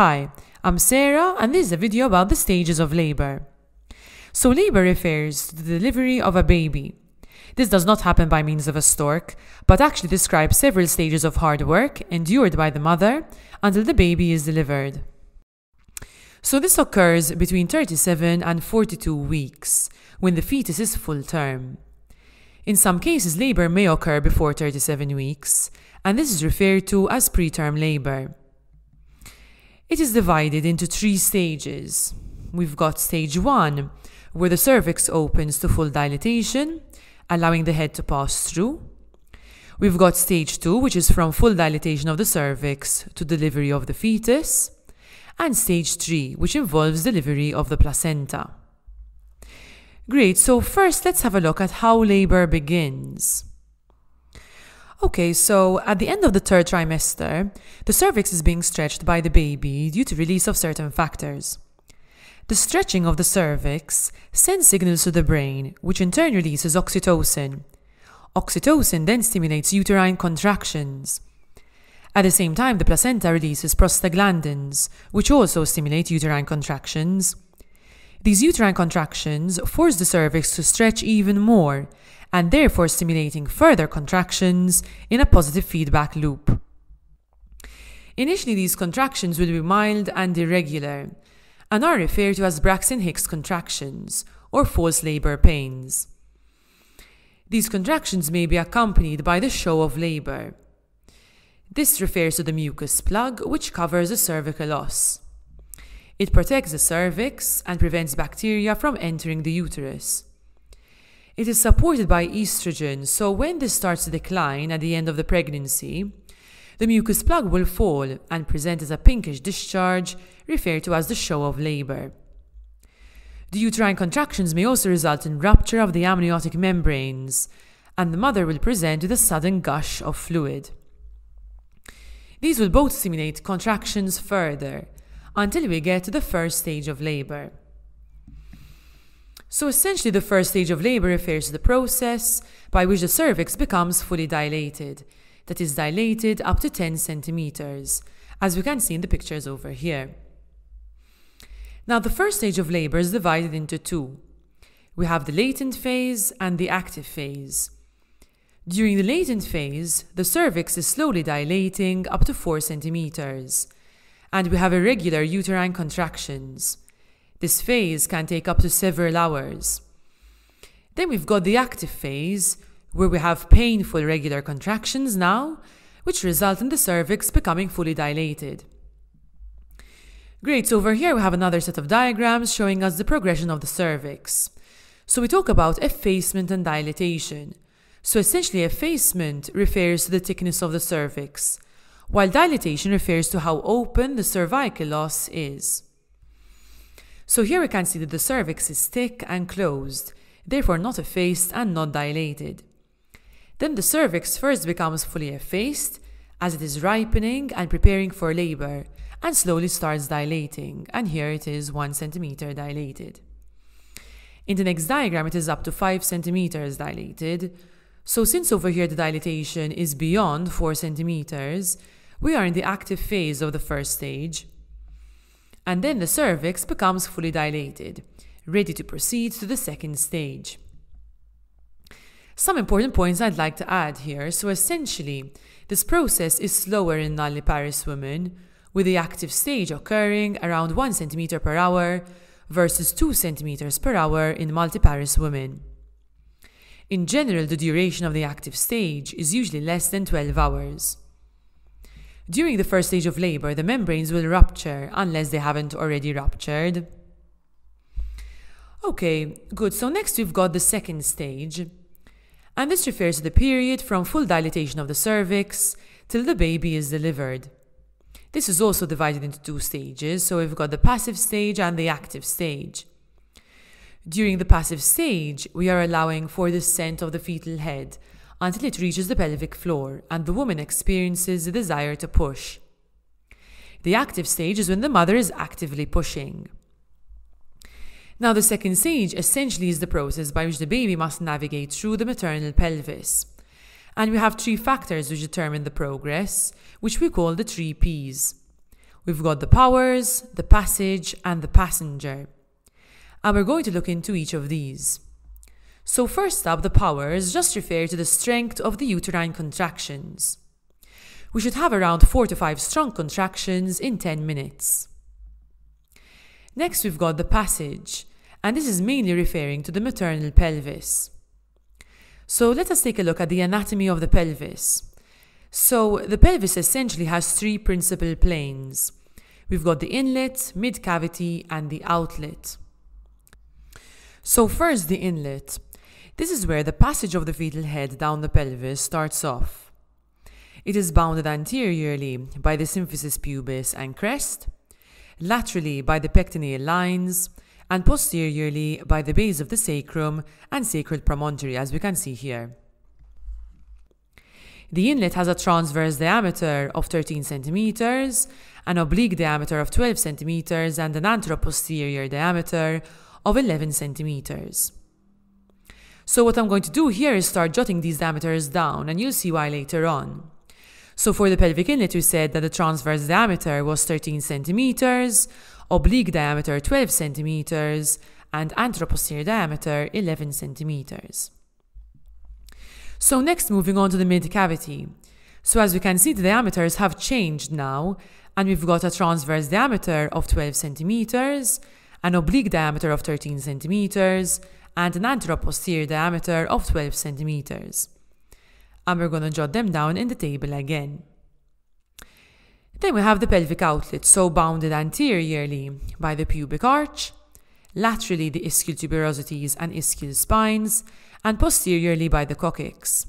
Hi, I'm Sarah and this is a video about the stages of labor. So labor refers to the delivery of a baby. This does not happen by means of a stork, but actually describes several stages of hard work endured by the mother until the baby is delivered. So this occurs between 37 and 42 weeks, when the fetus is full term. In some cases, labor may occur before 37 weeks, and this is referred to as preterm labor. It is divided into three stages. We've got stage one, where the cervix opens to full dilatation, allowing the head to pass through. We've got stage two, which is from full dilatation of the cervix to delivery of the fetus, and stage three, which involves delivery of the placenta. Great, so first let's have a look at how labor begins. Okay, so at the end of the third trimester, the cervix is being stretched by the baby due to release of certain factors. The stretching of the cervix sends signals to the brain, which in turn releases oxytocin. Oxytocin then stimulates uterine contractions. At the same time, the placenta releases prostaglandins, which also stimulate uterine contractions. These uterine contractions force the cervix to stretch even more, and therefore stimulating further contractions in a positive feedback loop. Initially, these contractions will be mild and irregular, and are referred to as Braxton Hicks contractions or false labor pains. These contractions may be accompanied by the show of labor. This refers to the mucus plug, which covers the cervical os. It protects the cervix and prevents bacteria from entering the uterus. It is supported by estrogen, so when this starts to decline at the end of the pregnancy, the mucus plug will fall and present as a pinkish discharge referred to as the show of labor. The uterine contractions may also result in rupture of the amniotic membranes, and the mother will present with a sudden gush of fluid. These will both stimulate contractions further until we get to the first stage of labor. So essentially, the first stage of labor refers to the process by which the cervix becomes fully dilated, that is dilated up to 10 centimeters, as we can see in the pictures over here. Now, the first stage of labor is divided into two. We have the latent phase and the active phase. During the latent phase, the cervix is slowly dilating up to 4 centimeters, and we have irregular uterine contractions. This phase can take up to several hours. Then we've got the active phase, where we have painful regular contractions now, which result in the cervix becoming fully dilated. Great, so over here we have another set of diagrams showing us the progression of the cervix. So we talk about effacement and dilatation. So essentially effacement refers to the thickness of the cervix, while dilatation refers to how open the cervical os is. So here we can see that the cervix is thick and closed, therefore not effaced and not dilated. Then the cervix first becomes fully effaced as it is ripening and preparing for labor and slowly starts dilating, and here it is 1 centimeter dilated. In the next diagram, it is up to 5 centimeters dilated. So since over here the dilatation is beyond 4 centimeters, we are in the active phase of the first stage, and then the cervix becomes fully dilated, ready to proceed to the second stage. Some important points I'd like to add here. So essentially, this process is slower in nulliparous women, with the active stage occurring around 1 cm per hour versus 2 cm per hour in multiparous women. In general, the duration of the active stage is usually less than 12 hours. During the first stage of labor, the membranes will rupture unless they haven't already ruptured. Okay, good. So next we've got the second stage. And this refers to the period from full dilatation of the cervix till the baby is delivered. This is also divided into two stages, so we've got the passive stage and the active stage. During the passive stage, we are allowing for the descent of the fetal head until it reaches the pelvic floor and the woman experiences the desire to push. The active stage is when the mother is actively pushing. Now, the second stage essentially is the process by which the baby must navigate through the maternal pelvis. And we have three factors which determine the progress, which we call the three Ps. We've got the powers, the passage, and the passenger. And we're going to look into each of these. So first up, the powers just refer to the strength of the uterine contractions. We should have around 4 to 5 strong contractions in 10 minutes. Next, we've got the passage, and this is mainly referring to the maternal pelvis. So let us take a look at the anatomy of the pelvis. So the pelvis essentially has three principal planes. We've got the inlet, mid cavity, and the outlet. So first the inlet. This is where the passage of the fetal head down the pelvis starts off. It is bounded anteriorly by the symphysis pubis and crest, laterally by the pectineal lines, and posteriorly by the base of the sacrum and sacral promontory, as we can see here. The inlet has a transverse diameter of 13 centimeters, an oblique diameter of 12 centimeters, and an anteroposterior diameter of 11 centimeters. So what I'm going to do here is start jotting these diameters down, and you'll see why later on. So for the pelvic inlet, we said that the transverse diameter was 13 centimeters, oblique diameter 12 centimeters, and anteroposterior diameter 11 centimeters. So next, moving on to the mid cavity. So as we can see, the diameters have changed now, and we've got a transverse diameter of 12 centimeters, an oblique diameter of 13 centimeters, and an anteroposterior diameter of 12 centimeters. And we're going to jot them down in the table again. Then we have the pelvic outlet, so bounded anteriorly by the pubic arch, laterally the ischial tuberosities and ischial spines, and posteriorly by the coccyx.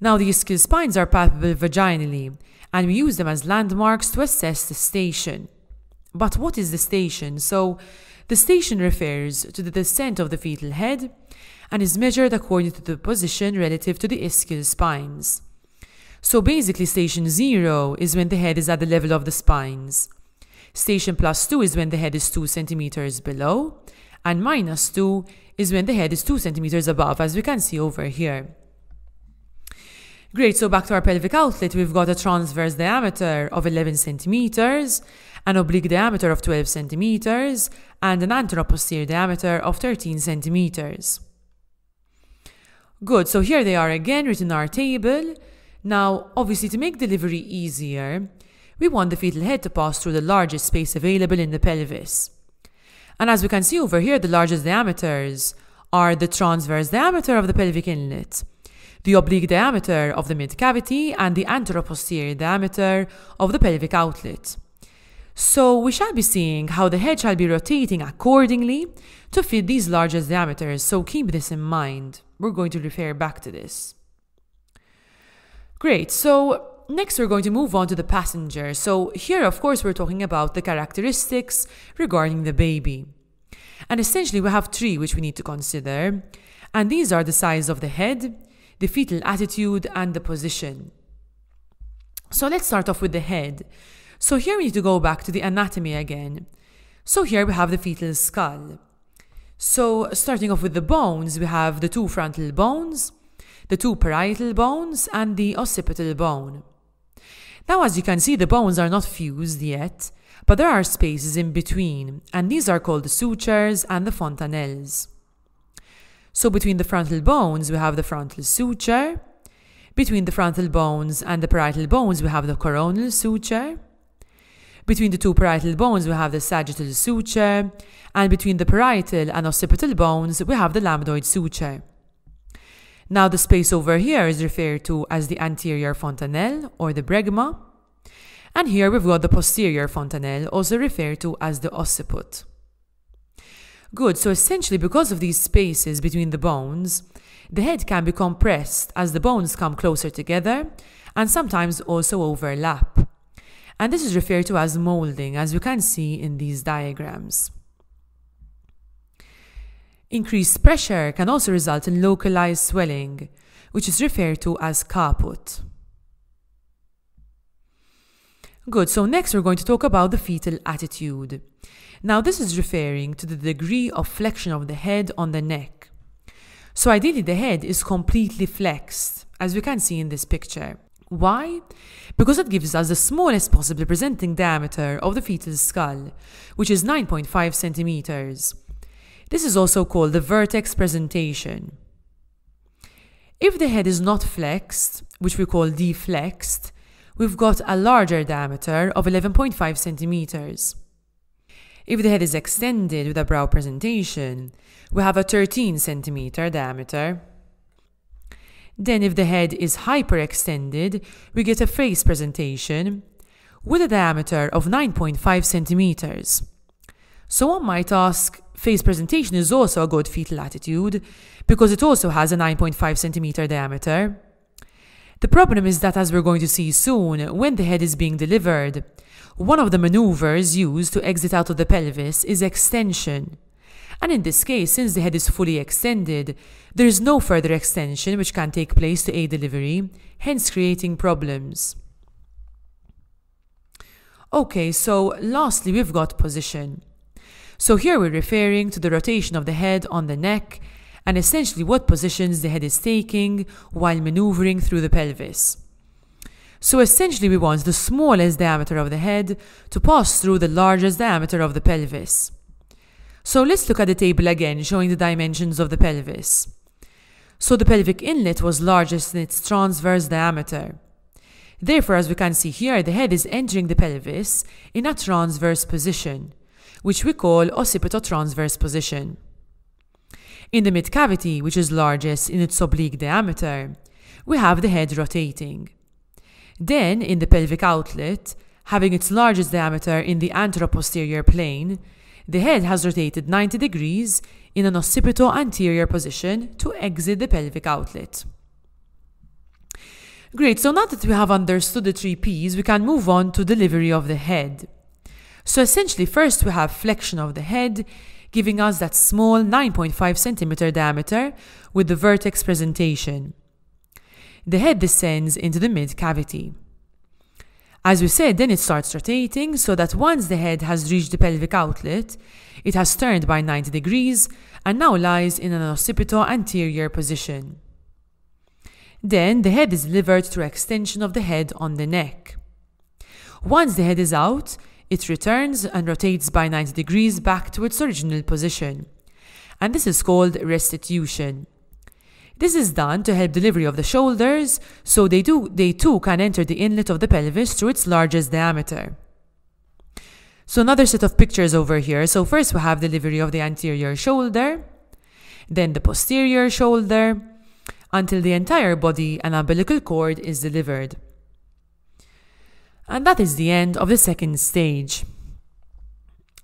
Now the ischial spines are palpable vaginally, and we use them as landmarks to assess the station. But what is the station? So the station refers to the descent of the fetal head and is measured according to the position relative to the ischial spines. So basically, station 0 is when the head is at the level of the spines. Station plus 2 is when the head is 2 centimeters below, and minus 2 is when the head is 2 centimeters above, as we can see over here. Great, so back to our pelvic outlet, we've got a transverse diameter of 11 centimeters an oblique diameter of 12 centimeters, and an anteroposterior diameter of 13 centimeters. Good, so here they are again written in our table. Now, obviously to make delivery easier, we want the fetal head to pass through the largest space available in the pelvis. And as we can see over here, the largest diameters are the transverse diameter of the pelvic inlet, the oblique diameter of the mid cavity, and the anteroposterior diameter of the pelvic outlet. So we shall be seeing how the head shall be rotating accordingly to fit these largest diameters, so keep this in mind. We're going to refer back to this. Great, so next we're going to move on to the passenger. So here, of course, we're talking about the characteristics regarding the baby. And essentially we have three which we need to consider. And these are the size of the head, the fetal attitude, and the position. So let's start off with the head. So here we need to go back to the anatomy again. So here we have the fetal skull. So starting off with the bones, we have the two frontal bones, the two parietal bones, and the occipital bone. Now as you can see, the bones are not fused yet, but there are spaces in between, and these are called the sutures and the fontanelles. So between the frontal bones, we have the frontal suture. Between the frontal bones and the parietal bones, we have the coronal suture. Between the two parietal bones, we have the sagittal suture, and between the parietal and occipital bones, we have the lambdoid suture. Now, the space over here is referred to as the anterior fontanelle or the bregma, and here we've got the posterior fontanelle, also referred to as the occiput. Good, so essentially, because of these spaces between the bones, the head can be compressed as the bones come closer together and sometimes also overlap and this is referred to as molding, as you can see in these diagrams. Increased pressure can also result in localized swelling, which is referred to as caput. Good, so next we're going to talk about the fetal attitude. Now this is referring to the degree of flexion of the head on the neck. So ideally the head is completely flexed, as we can see in this picture Why? Because it gives us the smallest possible presenting diameter of the fetal skull, which is 9.5 centimeters. This is also called the vertex presentation. If the head is not flexed, which we call deflexed, we've got a larger diameter of 11.5 centimeters. If the head is extended with a brow presentation, we have a 13 centimeter diameter. Then if the head is hyperextended, we get a face presentation with a diameter of 9.5 centimeters. So one might ask, face presentation is also a good fetal attitude because it also has a 9.5 centimeter diameter. The problem is that as we're going to see soon, when the head is being delivered, one of the maneuvers used to exit out of the pelvis is extension. And in this case, since the head is fully extended, there is no further extension which can take place to aid delivery, hence creating problems. Okay, so lastly, we've got position. So here we're referring to the rotation of the head on the neck and essentially what positions the head is taking while maneuvering through the pelvis. So essentially we want the smallest diameter of the head to pass through the largest diameter of the pelvis. So let's look at the table again showing the dimensions of the pelvis. So the pelvic inlet was largest in its transverse diameter. Therefore, as we can see here, the head is entering the pelvis in a transverse position, which we call occipitotransverse position. In the mid cavity, which is largest in its oblique diameter, we have the head rotating. Then, in the pelvic outlet, having its largest diameter in the anteroposterior plane, the head has rotated 90 degrees in an occipito-anterior position to exit the pelvic outlet. Great, so now that we have understood the three P's, we can move on to delivery of the head. So essentially, first we have flexion of the head, giving us that small 9.5 centimeter diameter with the vertex presentation. The head descends into the mid cavity. As we said, then it starts rotating so that once the head has reached the pelvic outlet, it has turned by 90 degrees and now lies in an occipito anterior position. Then the head is delivered through extension of the head on the neck. Once the head is out, it returns and rotates by 90 degrees back to its original position. And this is called restitution. This is done to help delivery of the shoulders, so they, do, they too can enter the inlet of the pelvis through its largest diameter. So another set of pictures over here. So first we have delivery of the anterior shoulder, then the posterior shoulder, until the entire body and umbilical cord is delivered. And that is the end of the second stage.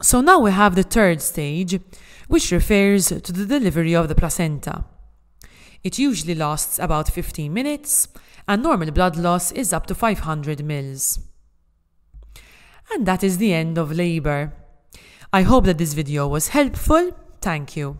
So now we have the third stage, which refers to the delivery of the placenta. It usually lasts about 15 minutes, and normal blood loss is up to 500 mils. And that is the end of labour. I hope that this video was helpful. Thank you.